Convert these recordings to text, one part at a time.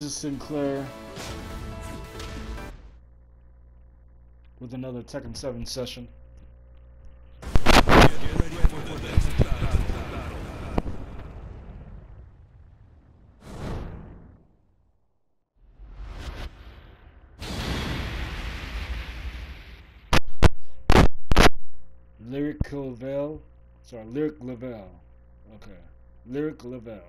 This is Sinclair with another Tekken 7 session. Lyric Levelle, sorry, Lyric Levelle. Okay, Lyric Levelle,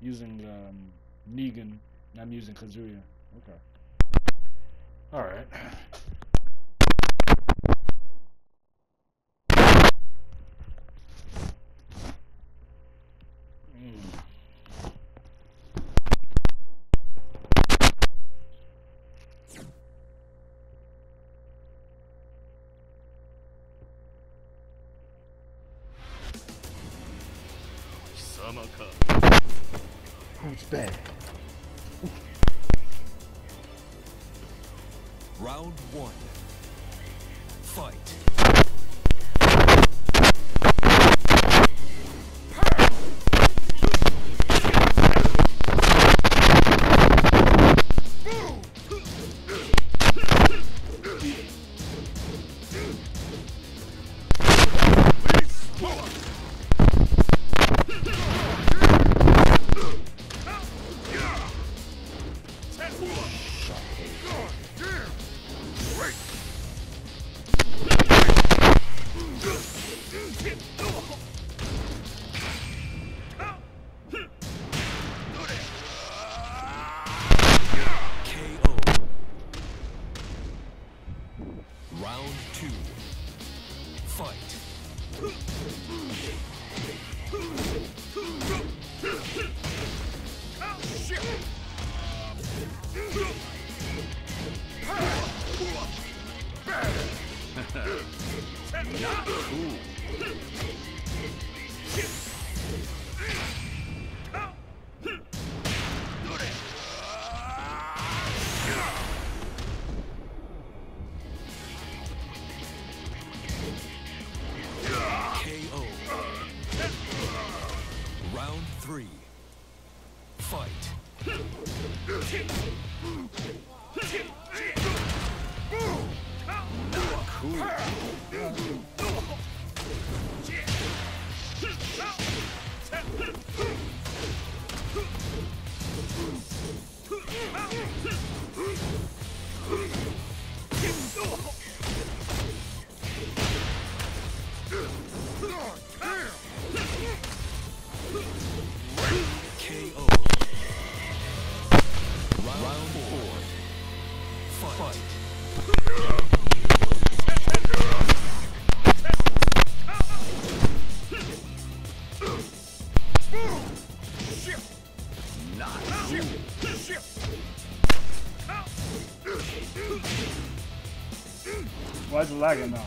using um, Negan. And I'm using Kazuya. Okay. All right. Mm. Oh, bad. Round one. Fight. Round two. Fight. Oh, KO. three. Fight. KO. Why is it lagging now?